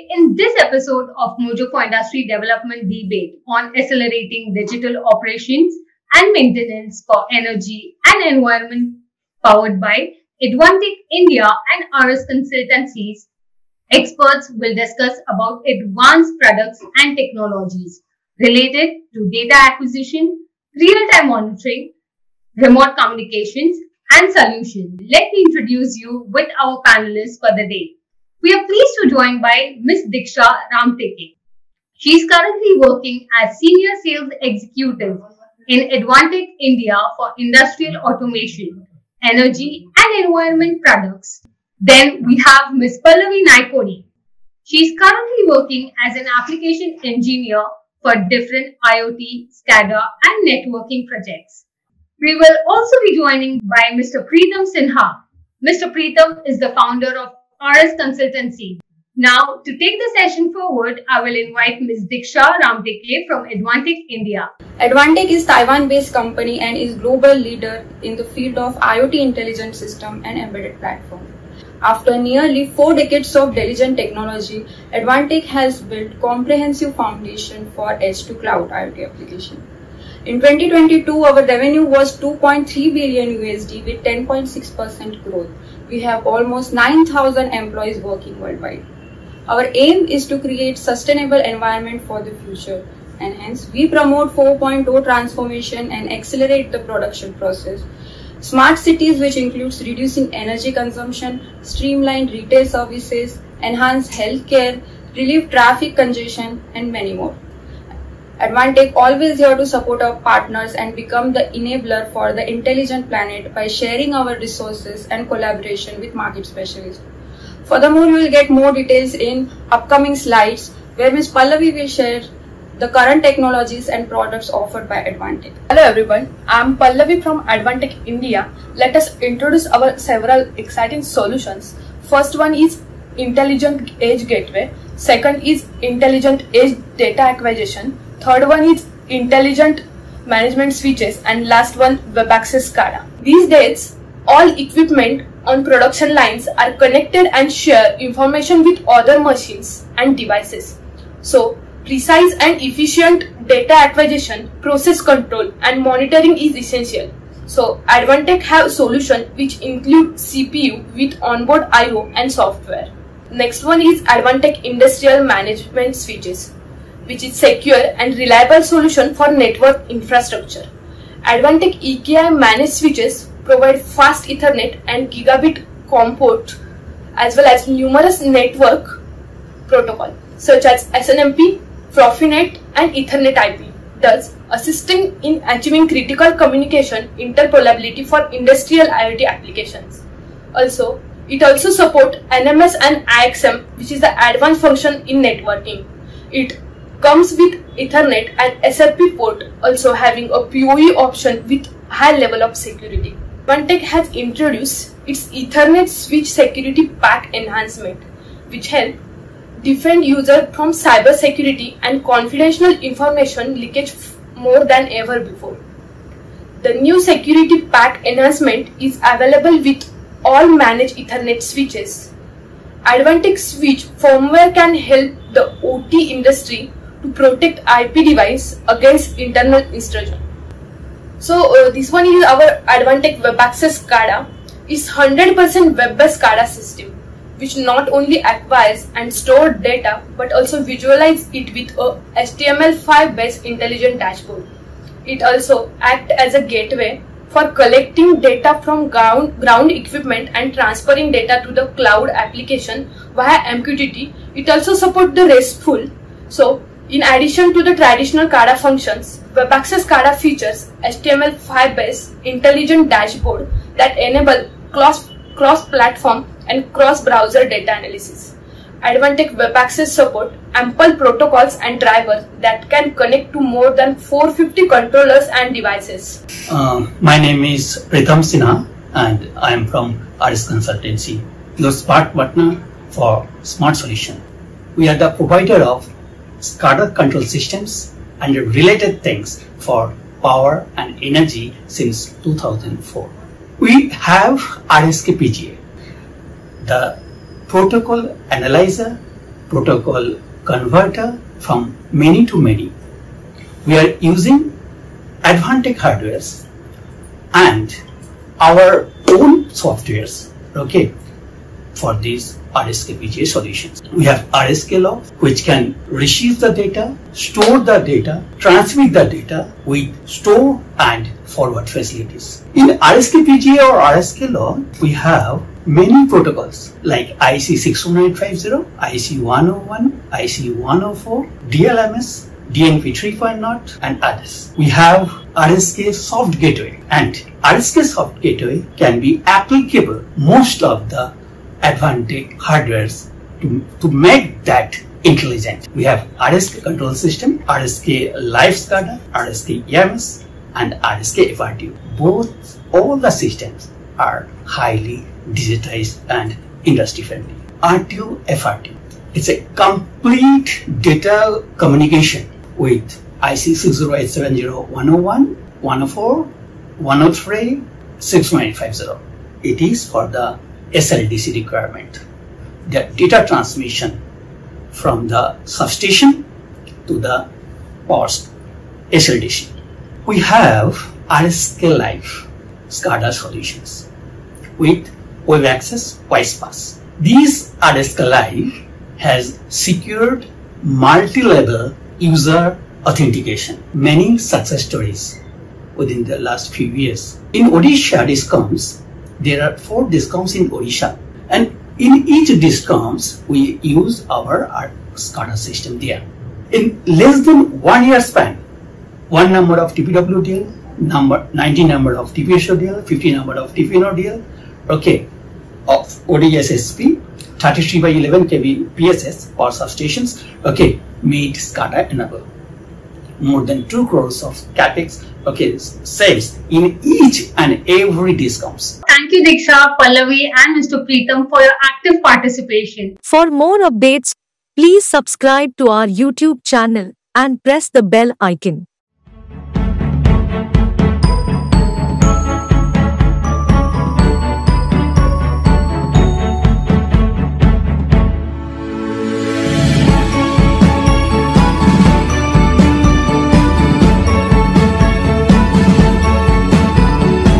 In this episode of Mojo for Industry Development debate on accelerating digital operations and maintenance for energy and environment powered by Advantech India and RS Consultancies, experts will discuss about advanced products and technologies related to data acquisition, real-time monitoring, remote communications, and solutions. Let me introduce you with our panelists for the day. We are pleased to join by Ms. Diksha Ramteke. She is currently working as Senior Sales Executive in Advantech India for Industrial Automation, Energy and Environment Products. Then we have Ms. Pallavi Naykodi. She is currently working as an application engineer for different IoT, SCADA and networking projects. We will also be joining by Mr. Pritam Sinha. Mr. Pritam is the founder of RS Consultancy. Now, to take the session forward, I will invite Ms. Diksha Ramteke from Advantech India. Advantech is Taiwan-based company and is global leader in the field of IoT intelligent system and embedded platform. After nearly four decades of diligent technology, Advantech has built comprehensive foundation for edge to cloud IoT application. In 2022, our revenue was 2.3 billion USD with 10.6% growth. We have almost 9,000 employees working worldwide. Our aim is to create sustainable environment for the future and hence we promote 4.0 transformation and accelerate the production process. Smart cities which includes reducing energy consumption, streamlined retail services, enhance healthcare, relieve traffic congestion and many more. Advantech always here to support our partners and become the enabler for the intelligent planet by sharing our resources and collaboration with market specialists. Furthermore, you will get more details in upcoming slides where Ms. Pallavi will share the current technologies and products offered by Advantech. Hello everyone, I am Pallavi from Advantech India. Let us introduce our several exciting solutions. First one is Intelligent Edge Gateway. Second is Intelligent Edge Data Acquisition. Third one is intelligent management switches and last one web access SCADA. These days, all equipment on production lines are connected and share information with other machines and devices. So, precise and efficient data acquisition, process control and monitoring is essential. So, Advantech have solution which include CPU with onboard I.O. and software. Next one is Advantech Industrial Management Switches which is secure and reliable solution for network infrastructure. Advantech EKI managed switches provide fast Ethernet and gigabit COM port as well as numerous network protocol such as SNMP, Profinet and Ethernet IP, thus assisting in achieving critical communication interoperability for industrial IoT applications. Also, it also supports NMS and IXM which is the advanced function in networking. It comes with Ethernet and SFP port also having a PoE option with high level of security. Advantech has introduced its Ethernet switch security pack enhancement which help defend user from cyber security and confidential information leakage more than ever before. The new security pack enhancement is available with all managed Ethernet switches. Advantech switch firmware can help the OT industry to protect IP device against internal intrusion. So uh, this one is our Advantech Web Access SCADA. is 100% web-based SCADA system which not only acquires and store data but also visualize it with a HTML5 based intelligent dashboard. It also acts as a gateway for collecting data from ground, ground equipment and transferring data to the cloud application via MQTT. It also supports the RESTful. So in addition to the traditional SCADA functions, WebAccess SCADA features HTML5 based intelligent dashboard that enable cross cross-platform and cross-browser data analysis. Advantech WebAccess support ample protocols and drivers that can connect to more than 450 controllers and devices. Uh, my name is Pritam Sinha and I am from RS Consultancy, your smart partner for smart solution. We are the provider of SCADA control systems and related things for power and energy since 2004. We have RSKPGA, the protocol analyzer protocol converter from many to many. We are using Advantech hardwares and our own softwares, okay, for these RSK solutions. We have RSK log, which can receive the data, store the data, transmit the data with store and forward facilities. In RSK or RSK log, we have many protocols like IC 60950, IC 101, IC 104, DLMS, DNP 3.0 and others. We have RSK soft gateway and RSK soft gateway can be applicable most of the Advantech hardwares to, to make that intelligent. We have RSK control system, RSK life SCADA, RSK EMS, and RSK FRTU. Both, all the systems are highly digitized and industry friendly. RTU FRTU. It's a complete data communication with IC 60870 101, 104, 103, 6950. It is for the SLDC requirement. The data transmission from the substation to the power SLDC. We have RSK Life SCADA solutions with web access voice pass. These RSK Live has secured multi-level user authentication. Many success stories within the last few years. In Odisha discoms, there are four discoms in Odisha. And in each discoms we use our SCADA system there. In less than one year span, one number of TPWODL, number 90 number of TPSODL, 50 number of TPNODL, okay, of ODSSP, 33 by 11 kV PSS power substations, okay, made SCADA enable. More than 2 crores of capex okay sales in each and every discoms thank you diksha pallavi and mr. Pritam for your active participation. For more updates please subscribe to our youtube channel and press the bell icon